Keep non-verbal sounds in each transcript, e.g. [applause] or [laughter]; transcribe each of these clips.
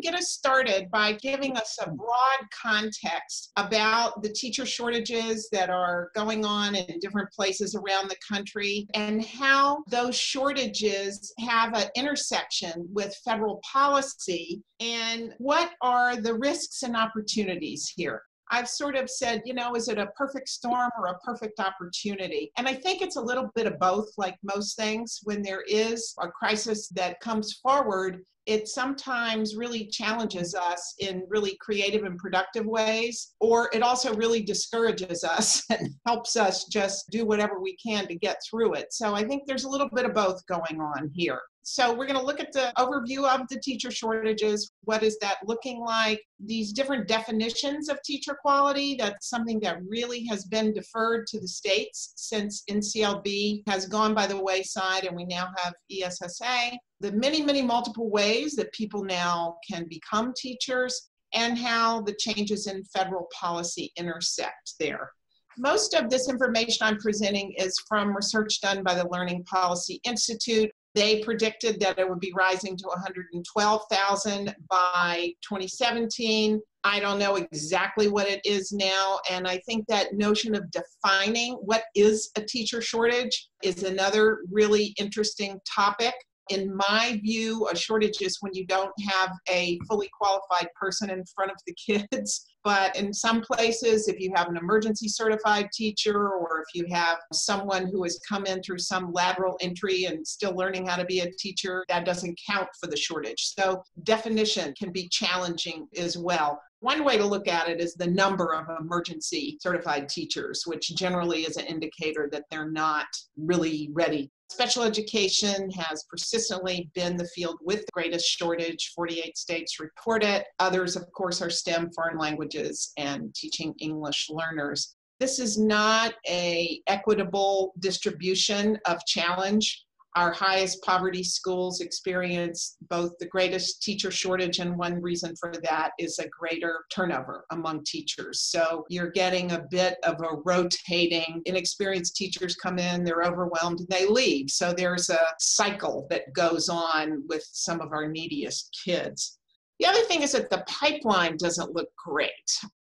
get us started by giving us a broad context about the teacher shortages that are going on in different places around the country and how those shortages have an intersection with federal policy and what are the risks and opportunities here. I've sort of said, you know, is it a perfect storm or a perfect opportunity? And I think it's a little bit of both, like most things. When there is a crisis that comes forward, it sometimes really challenges us in really creative and productive ways, or it also really discourages us [laughs] and helps us just do whatever we can to get through it. So I think there's a little bit of both going on here. So we're going to look at the overview of the teacher shortages. What is that looking like? These different definitions of teacher quality. That's something that really has been deferred to the states since NCLB has gone by the wayside and we now have ESSA. The many, many multiple ways that people now can become teachers and how the changes in federal policy intersect there. Most of this information I'm presenting is from research done by the Learning Policy Institute they predicted that it would be rising to 112,000 by 2017. I don't know exactly what it is now. And I think that notion of defining what is a teacher shortage is another really interesting topic in my view, a shortage is when you don't have a fully qualified person in front of the kids. [laughs] But in some places, if you have an emergency certified teacher or if you have someone who has come in through some lateral entry and still learning how to be a teacher, that doesn't count for the shortage. So definition can be challenging as well. One way to look at it is the number of emergency certified teachers, which generally is an indicator that they're not really ready. Special education has persistently been the field with the greatest shortage. 48 states report it. Others, of course, are STEM, foreign languages, and teaching English learners. This is not a equitable distribution of challenge our highest poverty schools experience both the greatest teacher shortage, and one reason for that is a greater turnover among teachers. So you're getting a bit of a rotating, inexperienced teachers come in, they're overwhelmed, and they leave. So there's a cycle that goes on with some of our neediest kids. The other thing is that the pipeline doesn't look great.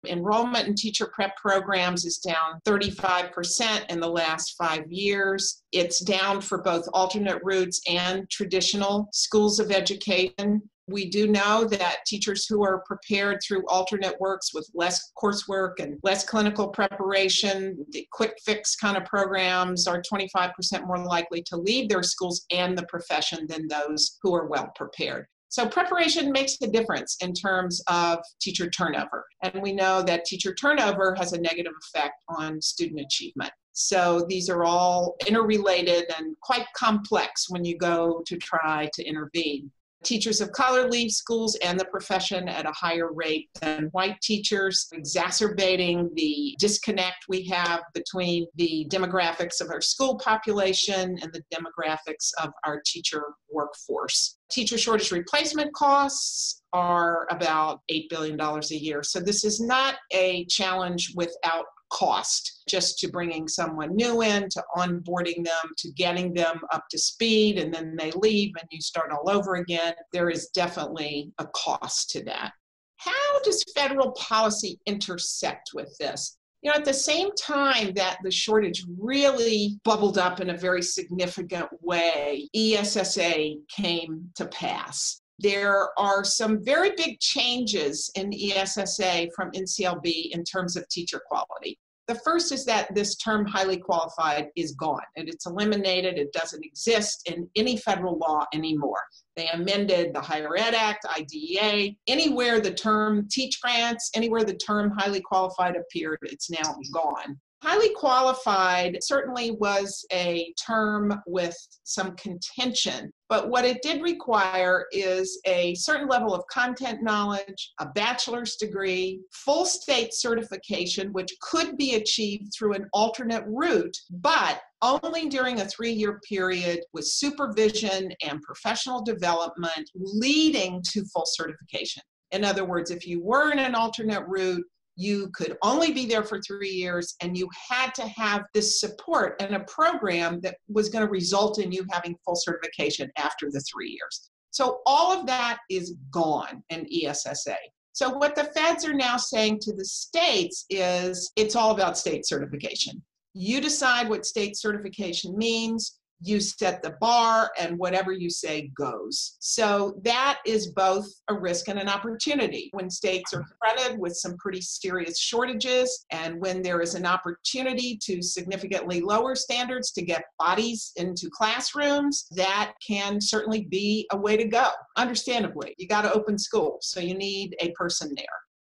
Enrollment in teacher prep programs is down 35% in the last five years. It's down for both alternate routes and traditional schools of education. We do know that teachers who are prepared through alternate works with less coursework and less clinical preparation, the quick fix kind of programs are 25% more likely to leave their schools and the profession than those who are well prepared. So preparation makes a difference in terms of teacher turnover. And we know that teacher turnover has a negative effect on student achievement. So these are all interrelated and quite complex when you go to try to intervene. Teachers of color leave schools and the profession at a higher rate than white teachers, exacerbating the disconnect we have between the demographics of our school population and the demographics of our teacher workforce. Teacher shortage replacement costs are about $8 billion a year. So this is not a challenge without cost just to bringing someone new in, to onboarding them, to getting them up to speed, and then they leave and you start all over again. There is definitely a cost to that. How does federal policy intersect with this? You know, at the same time that the shortage really bubbled up in a very significant way, ESSA came to pass there are some very big changes in ESSA from NCLB in terms of teacher quality. The first is that this term highly qualified is gone and it's eliminated. It doesn't exist in any federal law anymore. They amended the Higher Ed Act, IDEA. Anywhere the term teach grants, anywhere the term highly qualified appeared, it's now gone. Highly qualified certainly was a term with some contention, but what it did require is a certain level of content knowledge, a bachelor's degree, full state certification, which could be achieved through an alternate route, but only during a three year period with supervision and professional development leading to full certification. In other words, if you were in an alternate route, you could only be there for three years and you had to have this support and a program that was going to result in you having full certification after the three years. So all of that is gone in ESSA. So what the feds are now saying to the states is it's all about state certification. You decide what state certification means you set the bar and whatever you say goes. So that is both a risk and an opportunity. When states are confronted with some pretty serious shortages and when there is an opportunity to significantly lower standards to get bodies into classrooms, that can certainly be a way to go. Understandably, you got to open schools, so you need a person there.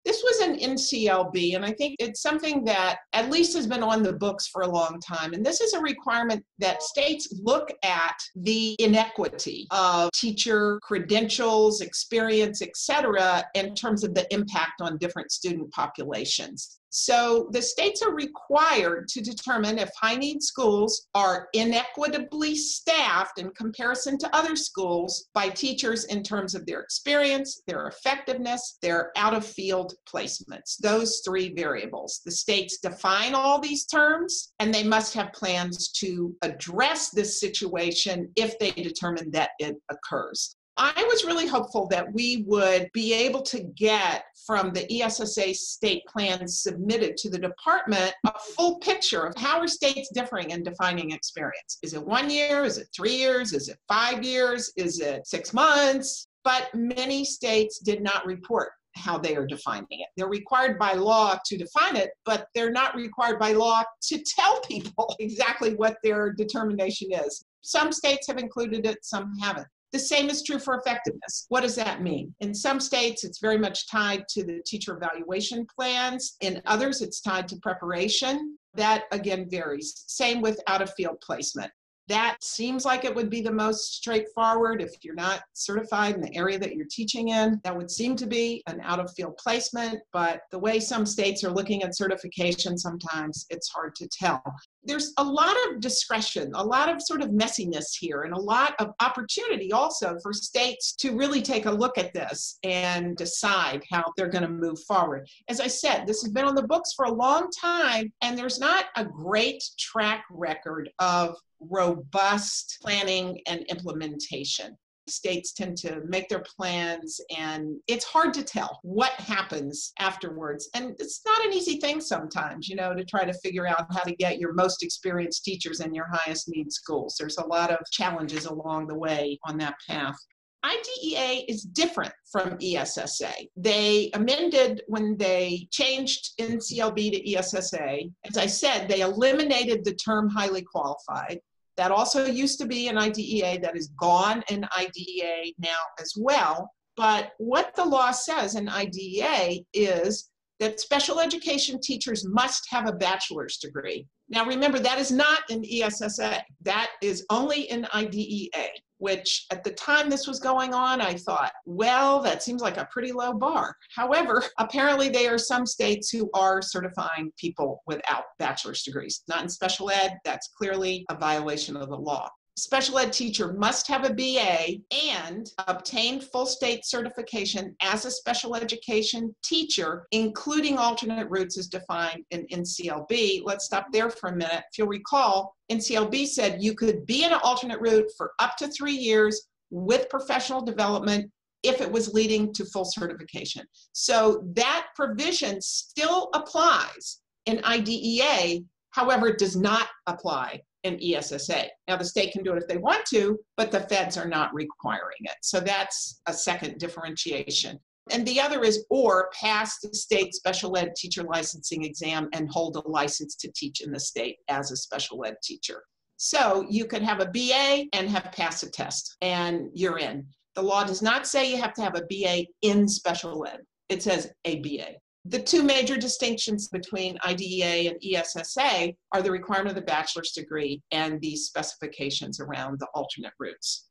This was an NCLB, and I think it's something that at least has been on the books for a long time. And this is a requirement that states look at the inequity of teacher credentials, experience, et cetera, in terms of the impact on different student populations. So the states are required to determine if high need schools are inequitably staffed in comparison to other schools by teachers in terms of their experience, their effectiveness, their out of field placements. Those three variables. The states define all these terms and they must have plans to address this situation if they determine that it occurs. I was really hopeful that we would be able to get from the ESSA state plans submitted to the department a full picture of how are states differing in defining experience. Is it one year? Is it three years? Is it five years? Is it six months? But many states did not report how they are defining it. They're required by law to define it, but they're not required by law to [laughs] tell people exactly what their determination is. Some states have included it, some haven't. The same is true for effectiveness. What does that mean? In some states, it's very much tied to the teacher evaluation plans. In others, it's tied to preparation. That again varies. Same with out of field placement. That seems like it would be the most straightforward if you're not certified in the area that you're teaching in. That would seem to be an out of field placement, but the way some states are looking at certification, sometimes it's hard to tell. There's a lot of discretion, a lot of sort of messiness here, and a lot of opportunity also for states to really take a look at this and decide how they're going to move forward. As I said, this has been on the books for a long time, and there's not a great track record of robust planning and implementation. States tend to make their plans, and it's hard to tell what happens afterwards. And it's not an easy thing sometimes, you know, to try to figure out how to get your most experienced teachers in your highest need schools. There's a lot of challenges along the way on that path. IDEA is different from ESSA. They amended when they changed NCLB to ESSA. As I said, they eliminated the term highly qualified. That also used to be an IDEA that is gone in IDEA now as well. But what the law says in IDEA is that special education teachers must have a bachelor's degree. Now remember, that is not in ESSA. That is only in IDEA which at the time this was going on, I thought, well, that seems like a pretty low bar. However, [laughs] apparently there are some states who are certifying people without bachelor's degrees. Not in special ed, that's clearly a violation of the law special ed teacher must have a BA and obtain full state certification as a special education teacher, including alternate routes as defined in NCLB. Let's stop there for a minute. If you'll recall, NCLB said you could be in an alternate route for up to three years with professional development if it was leading to full certification. So that provision still applies in IDEA, however, it does not apply in ESSA. Now, the state can do it if they want to, but the feds are not requiring it. So that's a second differentiation. And the other is or pass the state special ed teacher licensing exam and hold a license to teach in the state as a special ed teacher. So you could have a BA and have passed a test, and you're in. The law does not say you have to have a BA in special ed, it says a BA. The two major distinctions between IDEA and ESSA are the requirement of the bachelor's degree and the specifications around the alternate routes.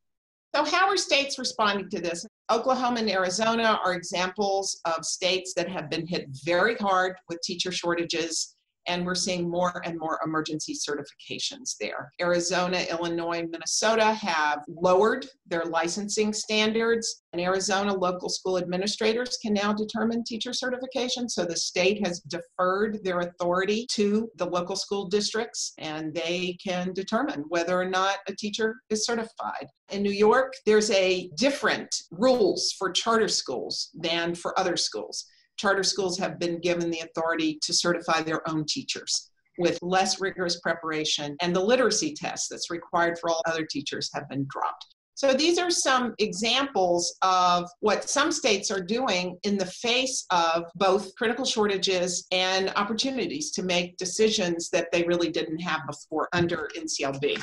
So, how are states responding to this? Oklahoma and Arizona are examples of states that have been hit very hard with teacher shortages and we're seeing more and more emergency certifications there. Arizona, Illinois, Minnesota have lowered their licensing standards. In Arizona, local school administrators can now determine teacher certification. So the state has deferred their authority to the local school districts, and they can determine whether or not a teacher is certified. In New York, there's a different rules for charter schools than for other schools charter schools have been given the authority to certify their own teachers with less rigorous preparation, and the literacy test that's required for all other teachers have been dropped. So these are some examples of what some states are doing in the face of both critical shortages and opportunities to make decisions that they really didn't have before under NCLB.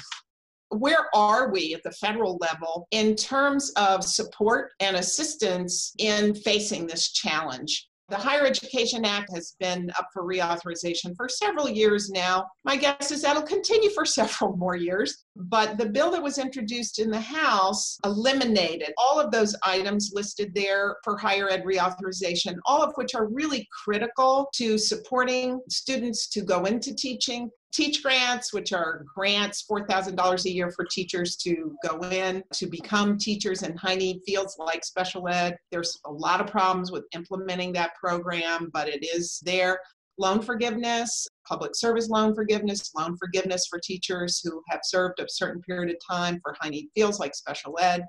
Where are we at the federal level in terms of support and assistance in facing this challenge? The Higher Education Act has been up for reauthorization for several years now. My guess is that'll continue for [laughs] several more years. But the bill that was introduced in the House eliminated all of those items listed there for higher ed reauthorization, all of which are really critical to supporting students to go into teaching, teach grants, which are grants, $4,000 a year for teachers to go in to become teachers in high need fields like special ed. There's a lot of problems with implementing that program, but it is there. Loan forgiveness, public service loan forgiveness, loan forgiveness for teachers who have served a certain period of time for high need fields like special ed,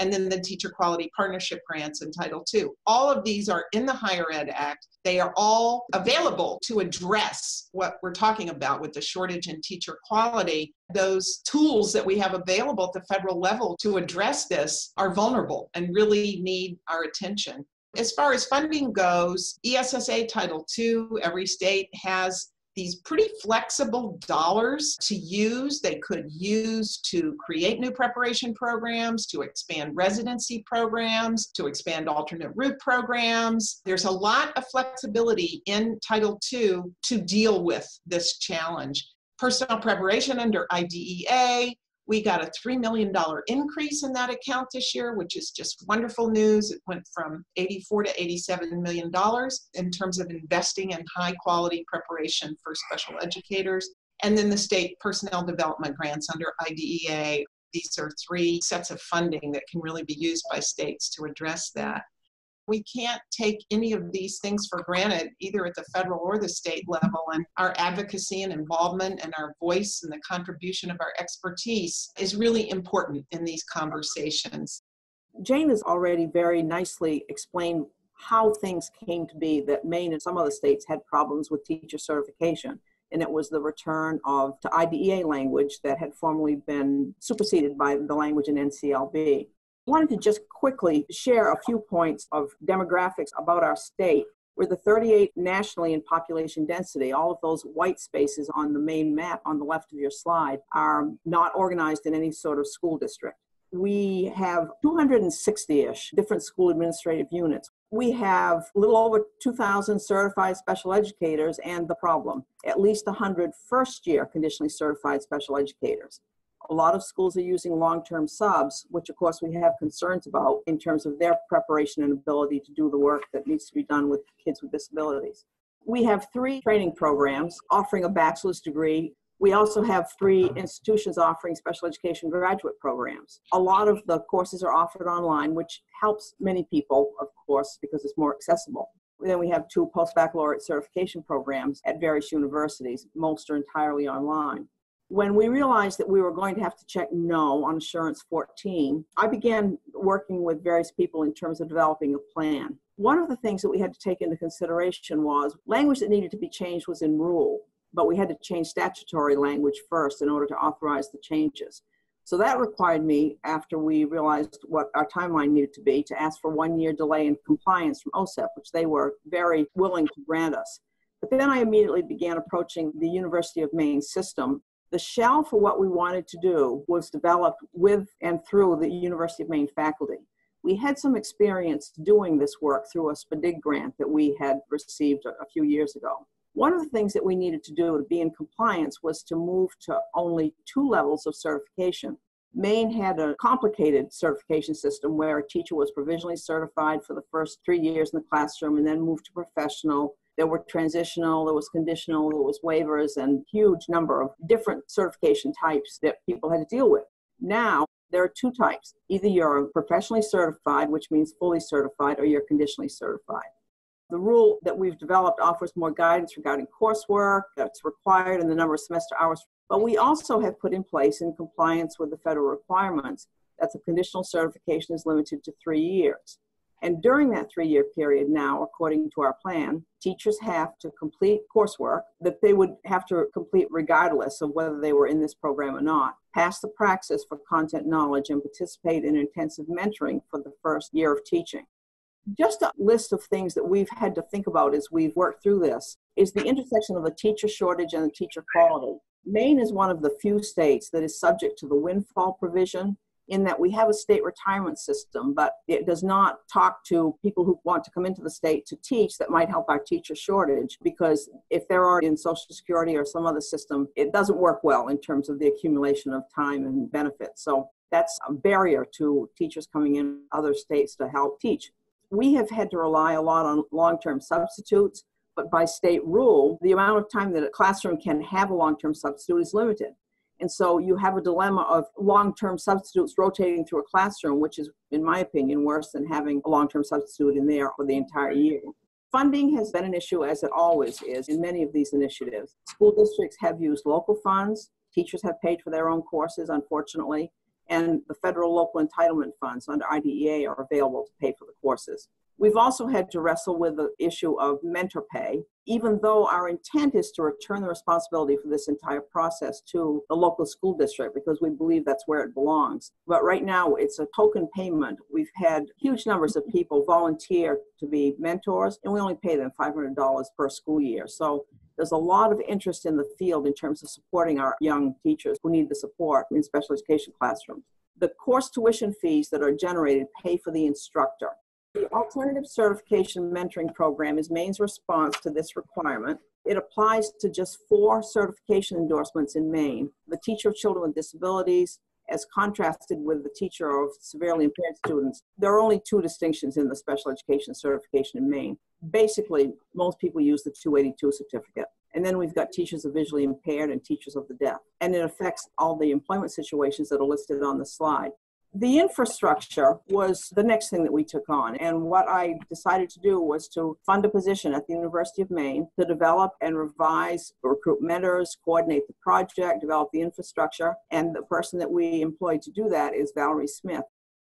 and then the Teacher Quality Partnership Grants in Title II. All of these are in the Higher Ed Act. They are all available to address what we're talking about with the shortage in teacher quality. Those tools that we have available at the federal level to address this are vulnerable and really need our attention. As far as funding goes, ESSA Title II, every state has these pretty flexible dollars to use. They could use to create new preparation programs, to expand residency programs, to expand alternate route programs. There's a lot of flexibility in Title II to deal with this challenge. Personnel preparation under IDEA, we got a $3 million increase in that account this year, which is just wonderful news. It went from 84 to 87 million dollars in terms of investing in high quality preparation for special educators. And then the state personnel development grants under IDEA. These are three sets of funding that can really be used by states to address that we can't take any of these things for granted, either at the federal or the state level. And our advocacy and involvement and our voice and the contribution of our expertise is really important in these conversations. Jane has already very nicely explained how things came to be that Maine and some other states had problems with teacher certification. And it was the return of to IDEA language that had formerly been superseded by the language in NCLB wanted to just quickly share a few points of demographics about our state. We're the 38 nationally in population density. All of those white spaces on the main map on the left of your slide are not organized in any sort of school district. We have 260 ish different school administrative units. We have a little over 2,000 certified special educators, and the problem at least 100 first year conditionally certified special educators. A lot of schools are using long term subs, which of course we have concerns about in terms of their preparation and ability to do the work that needs to be done with kids with disabilities. We have three training programs offering a bachelor's degree. We also have three institutions offering special education graduate programs. A lot of the courses are offered online, which helps many people, of course, because it's more accessible. Then we have two post baccalaureate certification programs at various universities. Most are entirely online when we realized that we were going to have to check no on assurance 14 i began working with various people in terms of developing a plan. One of the things that we had to take into consideration was language that needed to be changed was in rule but we had to change statutory language first in order to authorize the changes. So that required me after we realized what our timeline needed to be to ask for one year delay in compliance from osep which they were very willing to grant us. But then I immediately began approaching the University of Maine system the shell for what we wanted to do was developed with and through the University of Maine faculty. We had some experience doing this work through a SPDIG grant that we had received a, few years ago. One of the things that we needed to do to be in compliance was to move to only two levels of certification. Maine had a complicated certification system where a teacher was provisionally certified for the first three years in the classroom and then moved to professional There were transitional, there was conditional, there was waivers, and huge number of different certification types that people had to deal with. Now, there are two types. Either you're professionally certified, which means fully certified, or you're conditionally certified. The rule that we've developed offers more guidance regarding coursework that's required and the number of semester hours. But we also have put in place, in compliance with the federal requirements, that the conditional certification is limited to three years. And during that three year period, now, according to our plan, teachers have to complete coursework that they would have to complete regardless of whether they were in this program or not, pass the praxis for content knowledge, and participate in intensive mentoring for the first year of teaching. Just a list of things that we've had to think about as we've worked through this is the intersection of the teacher shortage and the teacher quality. Maine is one of the few states that is subject to the windfall provision in that we have a state retirement system, but it does not talk to people who want to come into the state to teach that might help our teacher shortage because if they're already in Social Security or some other system, it doesn't work well in terms of the accumulation of time and benefits. So that's a barrier to teachers coming in other states to help teach. We have had to rely a lot on long term substitutes, but by state rule, the amount of time that a classroom can have a long term substitute is limited. And so you have a dilemma of long term substitutes rotating through a classroom, which is, in my opinion, worse than having a long term substitute in there for the entire year. Funding has been an issue, as it always is, in many of these initiatives. School districts have used local funds, teachers have paid for their own courses, unfortunately, and the federal local entitlement funds under IDEA are available to pay for the courses. We've also had to wrestle with the issue of mentor pay, even though our intent is to return the responsibility for this entire process to the local school district because we believe that's where it belongs. But right now, it's a token payment. We've had huge numbers of people volunteer to be mentors, and we only pay them $500 per school year. So there's a lot of interest in the field in terms of supporting our young teachers who need the support in special education classrooms. The course tuition fees that are generated pay for the instructor. The Alternative Certification Mentoring Program is Maine's response to this requirement. It applies to just four certification endorsements in Maine the teacher of children with disabilities, as contrasted with the teacher of severely impaired students. There are only two distinctions in the special education certification in Maine. Basically, most people use the 282 certificate. And then we've got teachers of visually impaired and teachers of the deaf. And it affects all the employment situations that are listed on the slide the infrastructure was the next thing that we took on. And what I decided to do was to fund a position at the University of Maine to develop and revise, recruit mentors, coordinate the project, develop the infrastructure. And the person that we employed to do that is Valerie Smith.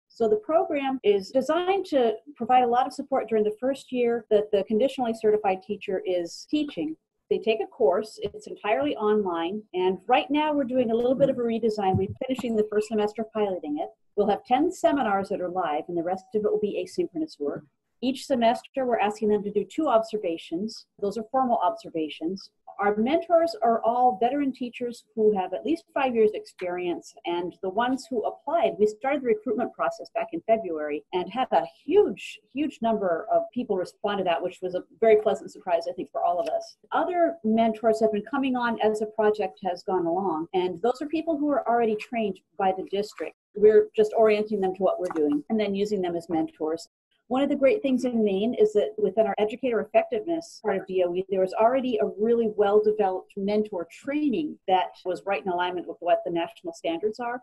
So the program is designed to provide a lot of support during the first year that the conditionally certified teacher is teaching. They take a course, it's entirely online, and right now we're doing a little bit of a redesign. We're finishing the first semester piloting it. We'll have 10 seminars that are live, and the rest of it will be asynchronous work. Each semester, we're asking them to do two observations. Those are formal observations. Our mentors are all veteran teachers who have at least five years' experience, and the ones who applied, we started the recruitment process back in February and had a huge, huge number of people respond to that, which was a very pleasant surprise, I think, for all of us. Other mentors have been coming on as the project has gone along, and those are people who are already trained by the district. We're just orienting them to what we're doing and then using them as mentors. One of the great things in Maine is that within our educator effectiveness part of DOE, there was already a really well developed mentor training that was right in alignment with what the national standards are.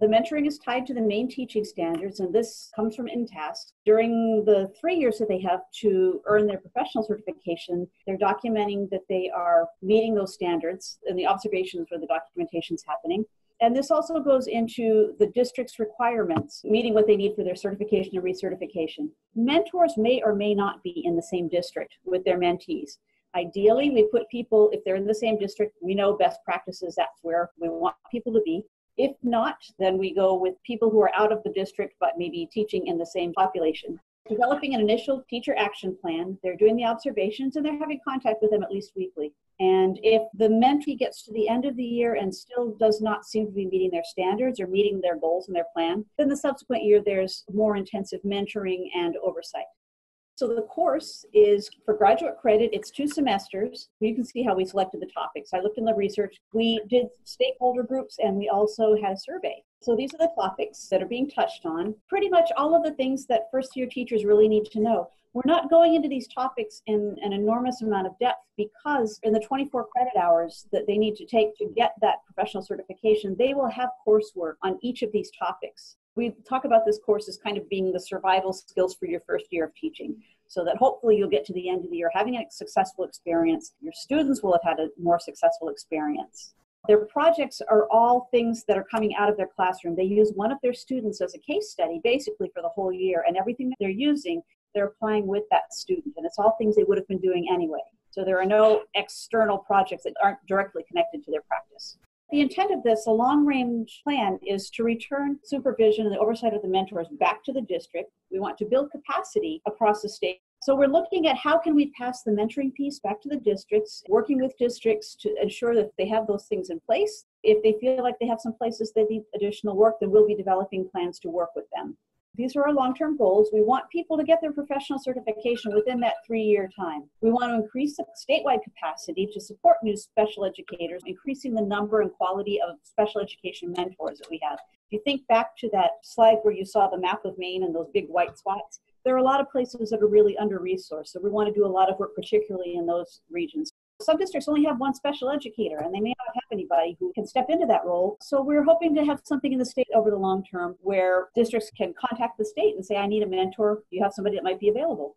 The mentoring is tied to the Maine teaching standards, and this comes from INTASC. During the three years that they have to earn their professional certification, they're documenting that they are meeting those standards and the observations where the documentation is happening. And this also goes into the district's requirements, meeting what they need for their certification and recertification. Mentors may or may not be in the same district with their mentees. Ideally, we put people, if they're in the same district, we know best practices, that's where we want people to be. If not, then we go with people who are out of the district but maybe teaching in the same population. Developing an initial teacher action plan, they're doing the observations and they're having contact with them at least weekly. And if the mentee gets to the end of the year and still does not seem to be meeting their standards or meeting their goals and their plan, then the subsequent year there's more intensive mentoring and oversight. So the course is for graduate credit, it's two semesters. You can see how we selected the topics. I looked in the research. We did stakeholder groups and we also had a survey. So these are the topics that are being touched on. Pretty much all of the things that first year teachers really need to know. We're not going into these topics in an enormous amount of depth because in the 24 credit hours that they need to take to get that professional certification, they will have coursework on each of these topics. We talk about this course as kind of being the survival skills for your first year of teaching so that hopefully you'll get to the end of the year having a successful experience. Your students will have had a more successful experience. Their projects are all things that are coming out of their classroom. They use one of their students as a case study basically for the whole year, and everything that they're using, they're applying with that student. And it's all things they would have been doing anyway. So there are no external projects that aren't directly connected to their practice. The intent of this, a long range plan, is to return supervision and the oversight of the mentors back to the district. We want to build capacity across the state. So we're looking at how can we pass the mentoring piece back to the districts, working with districts to ensure that they have those things in place. If they feel like they have some places that need additional work, then we'll be developing plans to work with them. These are our long term goals. We want people to get their professional certification within that three year time. We want to increase the statewide capacity to support new special educators, increasing the number and quality of special education mentors that we have. If you think back to that slide where you saw the map of Maine and those big white spots, there are a lot of places that are really under resourced. So we want to do a lot of work, particularly in those regions. Some districts only have one special educator and they may not have anybody who can step into that role. So we're hoping to have something in the state over the long term where districts can contact the state and say, I need a mentor. Do you have somebody that might be available?